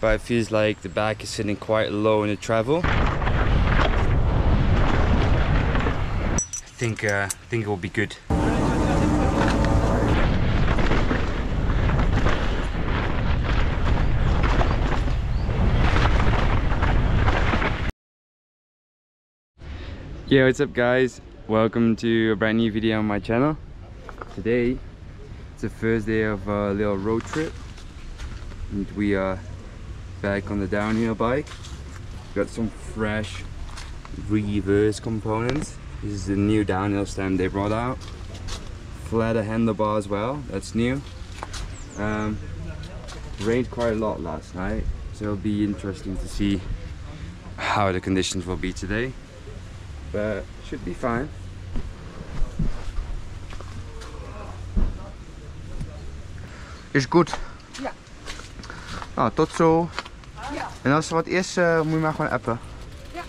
but it feels like the back is sitting quite low in the travel. I think uh, I think it will be good. Yeah, what's up guys? Welcome to a brand new video on my channel. Today, it's the first day of a little road trip. And we are back on the downhill bike. Got some fresh reverse components. This is the new downhill stem they brought out. Flatter handlebar as well, that's new. Um, rained quite a lot last night, so it'll be interesting to see how the conditions will be today but should be fine. Is goed? Ja. Nou, tot zo. En als er wat is, uh, moet je maar gewoon appen. Ja.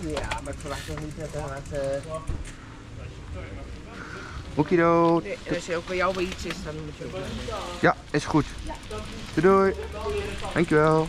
Ja, maar ik verwacht nog niet dat er wat... Uh... Okido. Nee, en als er ook bij jou weer iets is, dan moet je ook... Ja, is goed. Doei doei. Dankjewel.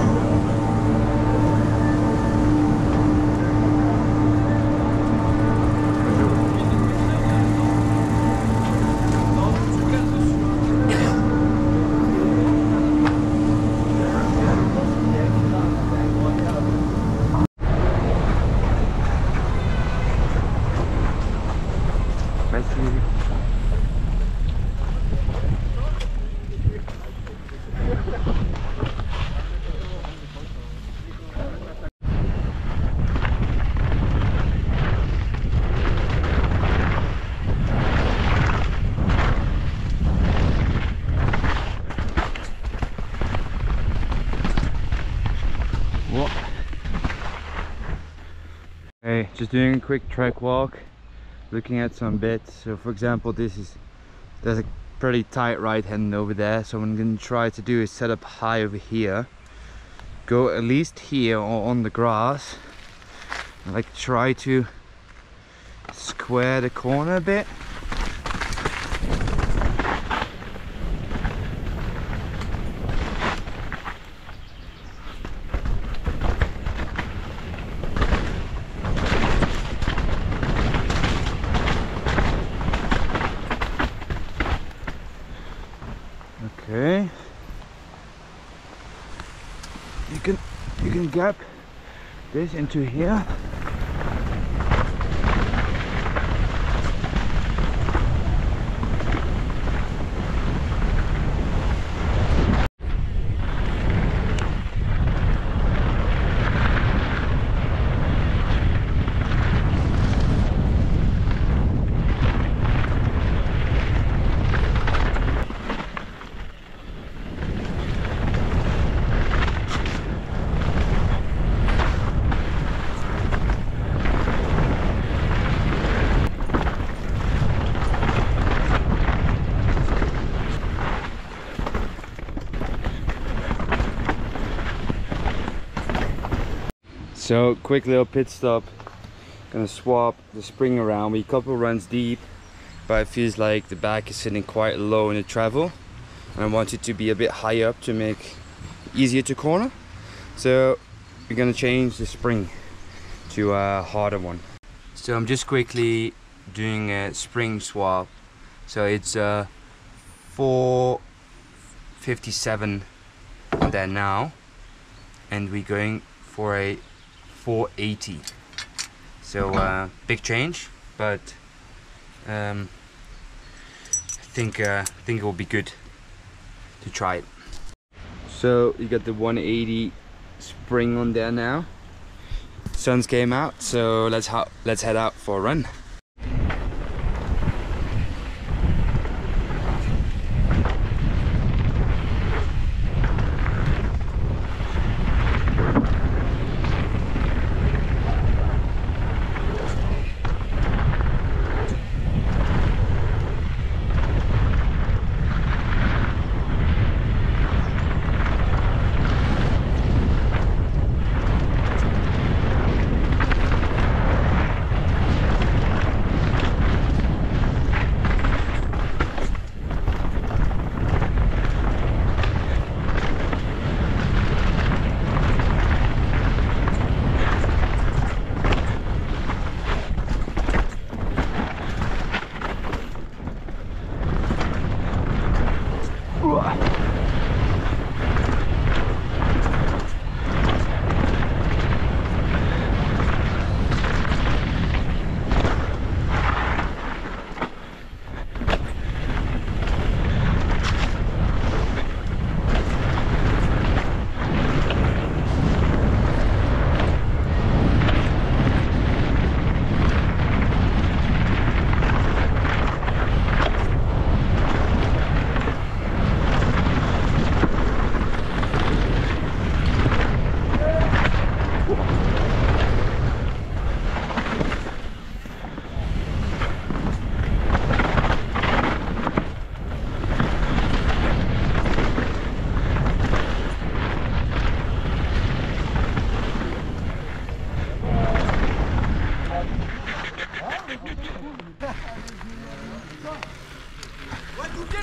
just doing a quick track walk looking at some bits. So for example this is there's a pretty tight right hand over there. So what I'm gonna try to do is set up high over here. Go at least here or on the grass. Like try to square the corner a bit Okay. You can you can gap this into here. So quick little pit stop. Gonna swap the spring around. We couple runs deep, but it feels like the back is sitting quite low in the travel. And I want it to be a bit higher up to make easier to corner. So we're gonna change the spring to a harder one. So I'm just quickly doing a spring swap. So it's uh, 457 there now, and we're going for a 480 so uh, big change but um, I think uh, I think it will be good to try it. So you got the 180 spring on there now. Sun's came out so let's let's head out for a run Ooh.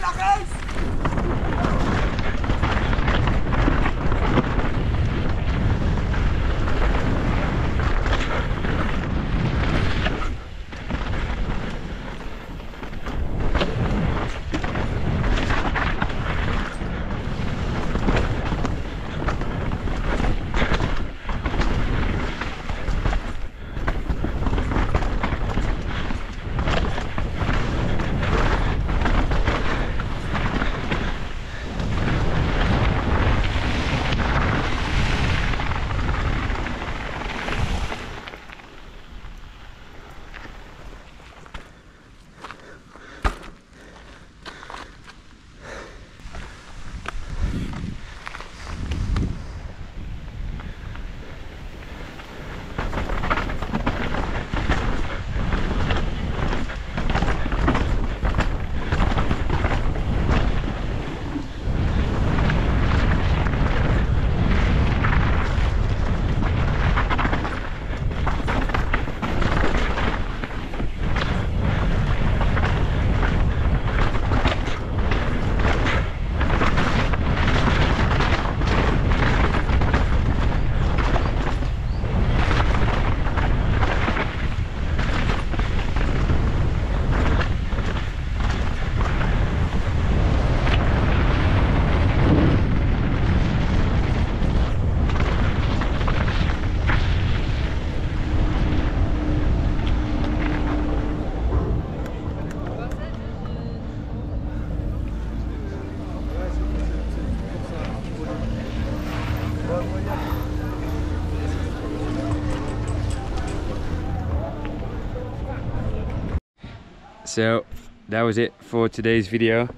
Sachen! So that was it for today's video.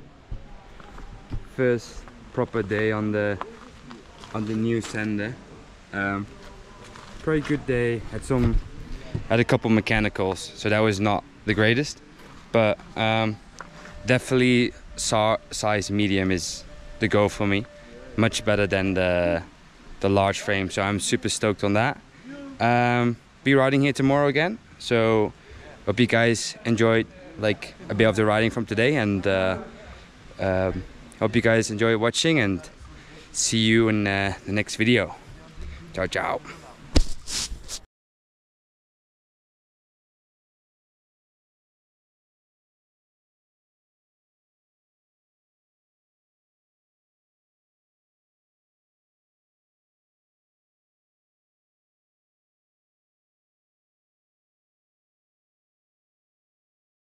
First proper day on the on the new sender. Um, pretty good day. Had some had a couple mechanicals, so that was not the greatest, but um, definitely size medium is the go for me. Much better than the the large frame, so I'm super stoked on that. Um, be riding here tomorrow again, so hope you guys enjoyed like a bit of the riding from today and uh, um, hope you guys enjoy watching and see you in uh, the next video. Ciao ciao